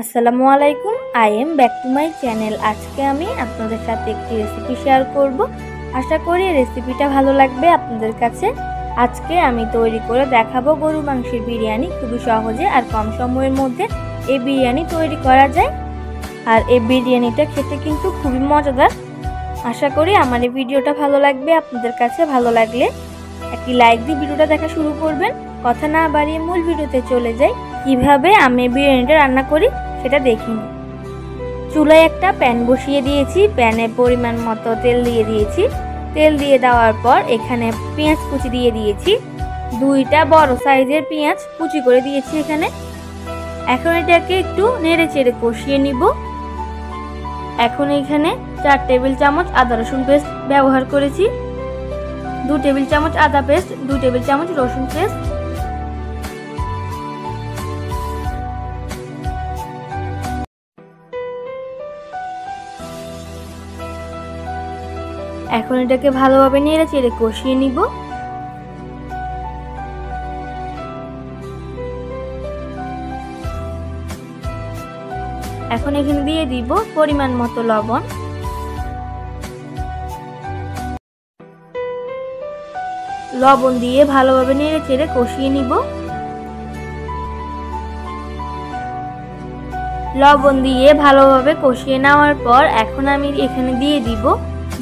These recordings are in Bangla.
আসসালামু আলাইকুম। I am back to my channel আজকে আমি আপনাদের সাথে একটি রেসিপি শেয়ার করব। আশা করি রেসিপিটা ভালো লাগবে আপনাদের কাছে। আজকে আমি তৈরি করে দেখাবো গরু মাংসের বিরিয়ানি খুবই সহজে আর কম সময়ের মধ্যে এই বিরিয়ানি তৈরি করা যায়। আর এই বিরিয়ানিটা খেতে কিন্তু খুবই মজাদার। আশা করি আমার এই ভিডিওটা ভালো লাগবে, আপনাদের কাছে ভালো লাগলে একটি লাইক দিয়ে ভিডিওটা দেখা শুরু করবেন। কথা না বাড়িয়ে মূল ভিডিওতে চলে যাই। কীভাবে আমি বিরিয়ানিটা রান্না করি? সেটা দেখিনি। চুলায় একটা প্যান বসিয়ে দিয়েছি প্যানে পরিমাণ মতো তেল দিয়ে দিয়েছি। তেল দিয়ে দেওয়ার পর এখানে পেঁয়াজ কুচি দিয়ে দিয়েছি। দুইটা বড় সাইজের পেঁয়াজ কুচি করে দিয়েছি এখানে। এখন এটাকে একটু নেড়ে চেড়ে কষিয়ে নিব। এখন এখানে চার টেবিল চামচ আদা রসুন পেস্ট ব্যবহার করেছি। দু টেবিল চামচ আদা পেস্ট, দু টেবিল চামচ রসুন পেস্ট। এখন এটাকে ভালোভাবে নেড়ে চেড়ে কষিয়ে নিব। এখন এখানে দিয়ে দিব পরিমাণ মতো লবণ। লবণ দিয়ে ভালোভাবে নেড়ে চেড়ে কষিয়ে নিব। লবণ দিয়ে ভালোভাবে কষিয়ে নেওয়ার পর এখন আমি এখানে দিয়ে দিব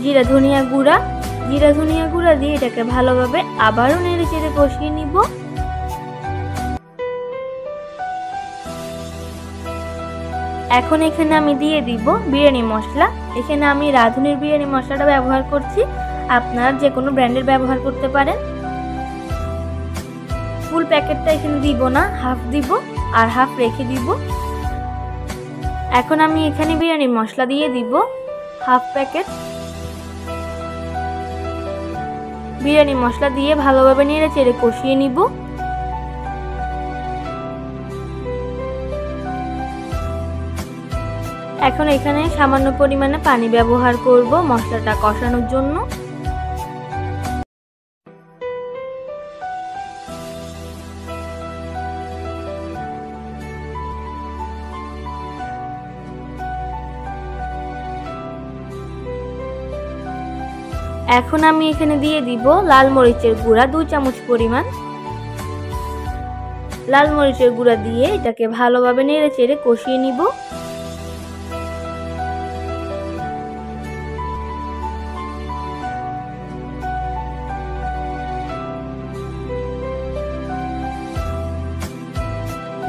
জিরা ধনিয়া গুঁড়া, জিরা ধনিয়া গুঁড়া দিয়ে এটাকে ভালোভাবে আবারও নেড়ে চেড়ে কষিয়ে নিব। এখন এখানে আমি দিয়ে দিব বিরিয়ানি মশলা। এখানে আমি রাঁধুনির বিরিয়ানি মশলাটা ব্যবহার করছি। আপনারা যে কোনো ব্র্যান্ডের ব্যবহার করতে পারেন। ফুল প্যাকেটটা এখানে দিব না, হাফ দিব আর হাফ রেখে দিব। এখন আমি এখানে বিরিয়ানি মশলা দিয়ে দিব, হাফ প্যাকেট। বিরিয়ানি মশলা দিয়ে ভালোভাবে নেড়ে চেড়ে কষিয়ে নিব। এখন এখানে সামান্য পরিমাণে পানি ব্যবহার করব মশলাটা কষানোর জন্য। এখন আমি এখানে দিয়ে দিব লাল মরিচের গুঁড়া, দু চামচ পরিমাণ। লাল মরিচের গুঁড়া দিয়ে এটাকে ভালোভাবে নেড়ে চেড়ে কষিয়ে নিব।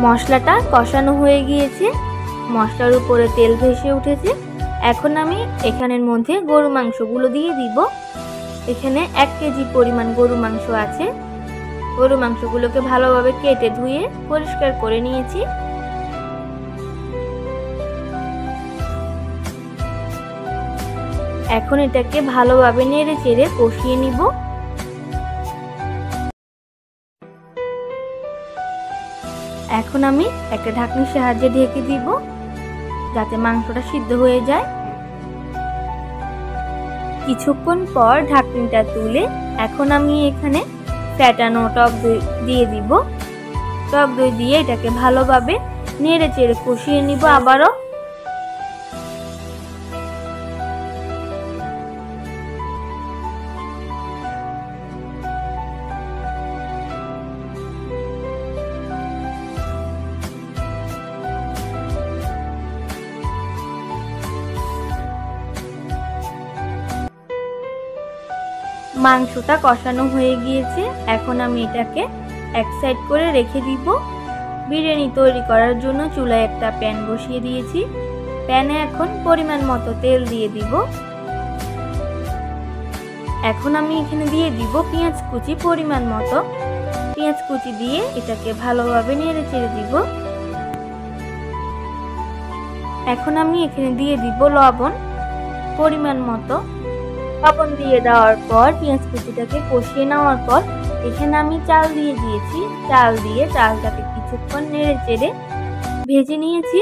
মশলাটা কষানো হয়ে গিয়েছে। মশলার উপরে তেল ভেসে উঠেছে। এখন আমি এখানের মধ্যে গরু মাংসগুলো দিয়ে দিব। এখানে এক কেজি পরিমাণ গরু মাংস আছে। গরু মাংসগুলোকে ভালোভাবে কেটে ধুয়ে পরিষ্কার করে নিয়েছি। এখন এটাকে ভালোভাবে নেড়ে চেড়ে কষিয়ে নিব। এখন আমি একটা ঢাকনির সাহায্যে ঢেকে দিব। যাতে মাংসটা সিদ্ধ হয়ে যায়। কিছুক্ষণ পর ঢাকনিটা তুলে এখন আমি এখানে ফ্যাটানো টক দই দিয়ে দিব। টক দই দিয়ে এটাকে ভালোভাবে নেড়ে চেড়ে কষিয়ে নিব আবারও। মাংসটা কষানো হয়ে গিয়েছে। এখন আমি এটাকে এক সাইড করে রেখে দিব। বিরিয়ানি তৈরি করার জন্য চুলায় একটা প্যান বসিয়ে দিয়েছি। প্যানে এখন পরিমাণ মতো তেল দিয়ে দিব। এখন আমি এখানে দিয়ে দিব পেঁয়াজ কুচি পরিমাণ মতো। পেঁয়াজ কুচি দিয়ে এটাকে ভালোভাবে নেড়ে চেড়ে দিব। এখন আমি এখানে দিয়ে দিব লবণ পরিমাণ মতো। লবণ দিয়ে দেওয়ার পর পেঁয়াজ কুচিটাকে কষিয়ে নেওয়ার পর এখানে আমি চাল দিয়ে দিয়েছি। চাল দিয়ে চালটাকে কিছুক্ষণ নেড়ে চেড়ে ভেজে নিয়েছি।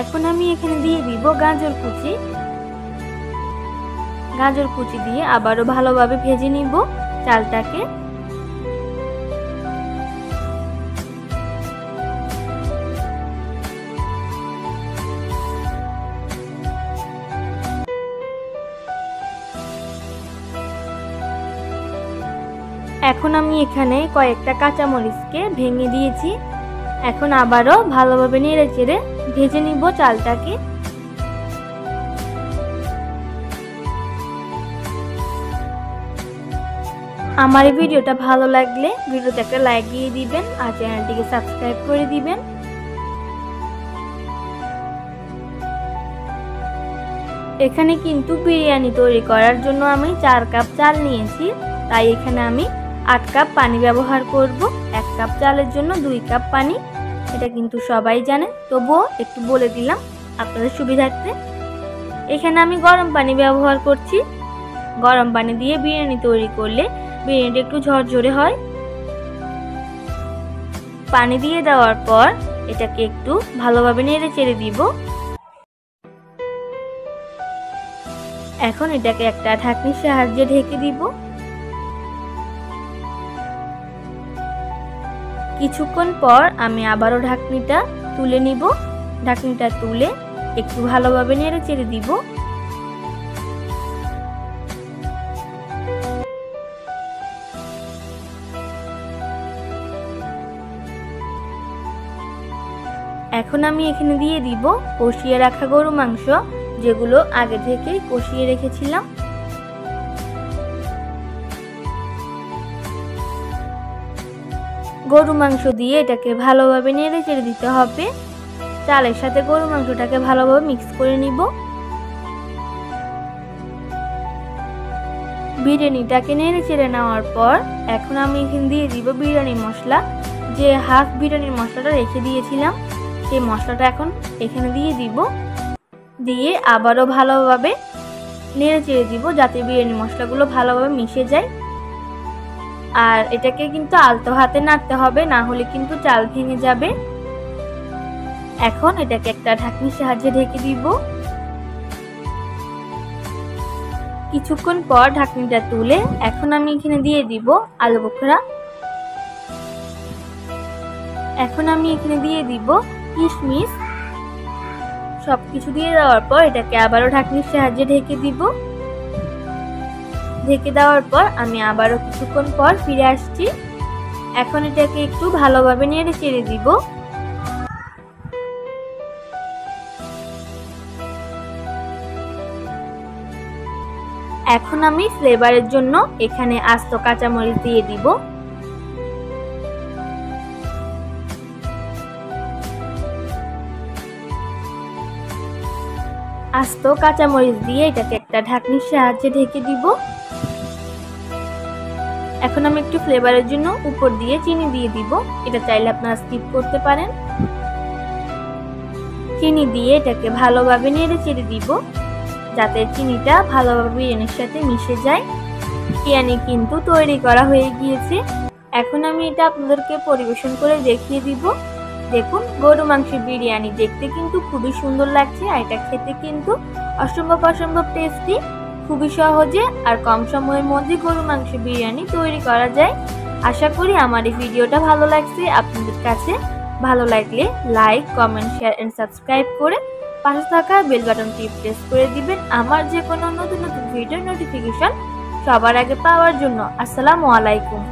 এখন আমি এখানে দিয়ে দিব গাজর কুচি। গাজর কুচি দিয়ে আবারও ভালোভাবে ভেজে নিব চালটাকে। এখন আমি এখানে কয়েকটা কাঁচামরিচকে ভেঙে দিয়েছি। এখন আবারও ভালোভাবে নেড়ে চেড়ে ভেজে নিব চালটাকে। আমার এই ভিডিওটা ভালো লাগলে ভিডিওতে একটা লাইক দিয়ে দিবেন আর চ্যানেলটিকে সাবস্ক্রাইব করে দিবেন। এখানে কিন্তু বিরিয়ানি তৈরি করার জন্য আমি চার কাপ চাল নিয়েছি, তাই এখানে আমি আট কাপ পানি ব্যবহার করব, এক কাপ চালের জন্য দুই কাপ পানি। এটা কিন্তু সবাই জানে, তবুও একটু বলে দিলাম আপনাদের সুবিধার্থে। এখানে আমি গরম পানি ব্যবহার করছি। গরম পানি দিয়ে বিরিয়ানি তৈরি করলে বিরিয়ানিটা একটু ঝরঝরে হয়। পানি দিয়ে দেওয়ার পর এটাকে একটু ভালোভাবে নেড়ে চেড়ে দিব। এখন এটাকে একটা ঢাকনির সাহায্যে ঢেকে দিব। কিছুক্ষণ পর আমি আবারও ঢাকনিটা তুলে নিব। ঢাকনিটা তুলে একটু ভালোভাবে নেড়ে চেড়ে দিব। এখন আমি এখানে দিয়ে দিব কষিয়ে রাখা গরু মাংস, যেগুলো আগে থেকেই কষিয়ে রেখেছিলাম। গরু মাংস দিয়ে এটাকে ভালোভাবে নেড়ে চেড়ে দিতে হবে। চালের সাথে গরু মাংসটাকে ভালোভাবে মিক্স করে নিব। বিরিয়ানিটাকে নেড়ে চেড়ে নেওয়ার পর এখন আমি এখানে দিয়ে দিব বিরিয়ানি মশলা। যে হাফ বিরিয়ানির মশলাটা রেখে দিয়েছিলাম, সেই মশলাটা এখন এখানে দিয়ে দিব। দিয়ে আবারও ভালোভাবে নেড়ে চেড়ে দিব যাতে বিরিয়ানি মশলাগুলো ভালোভাবে মিশে যায়। আর এটাকে কিন্তু আলতো হাতে নাড়তে হবে, না হলে কিন্তু চাল ভেঙে যাবে। এখন এটাকে একটা ঢাকনির সাহায্যে ঢেকে দিব। কিছুক্ষণ পর ঢাকনিটা তুলে এখন আমি এখানে দিয়ে দিব আলু বোখরা। এখন আমি এখানে দিয়ে দিব কিশমিশ। সব কিছু দিয়ে দেওয়ার পর এটাকে আবারও ঢাকনির সাহায্যে ঢেকে দিব। ঢেকে দেওয়ার পর আমি আবারও কিছুক্ষণ পর ফিরে আসছি। এখন এটাকে একটু ভালোভাবে নেড়ে চেড়ে দিব। এখন আমি ফ্লেভারের জন্য এখানে আস্ত কাঁচামরিচ দিয়ে দিব। আস্ত কাঁচামরিচ দিয়ে এটাকে একটা ঢাকনির সাহায্যে ঢেকে দিব। এখন আমি একটু ফ্লেভারের জন্য উপর দিয়ে চিনি দিয়ে দিব। এটা চাইলে আপনারা স্কিপ করতে পারেন। চিনি দিয়ে এটাকে ভালোভাবে নেড়ে চেড়ে দিব, যাতে চিনিটা ভালোভাবে বিরিয়ানির সাথে মিশে যায়। বিরিয়ানি কিন্তু তৈরি করা হয়ে গিয়েছে। এখন আমি এটা আপনাদেরকে পরিবেশন করে দেখিয়ে দিব। দেখুন, গরু মাংসের বিরিয়ানি দেখতে কিন্তু খুবই সুন্দর লাগছে আর এটা খেতে কিন্তু অসম্ভব অসম্ভব টেস্টি খুবই সহজে আর কম সময়ের মধ্যে গরু মাংস বিরিয়ানি তৈরি করা যায়। আশা করি আমার এই ভিডিওটা ভালো লাগছে। আপনাদের কাছে ভালো লাগলে like comment share and subscribe করে পাশে থাকা বেল বাটনটি প্রেস করে দিবেন। আমার যে কোনো নতুন নতুন ভিডিও নোটিফিকেশন সবার আগে পাওয়ার জন্য। আসসালামু আলাইকুম।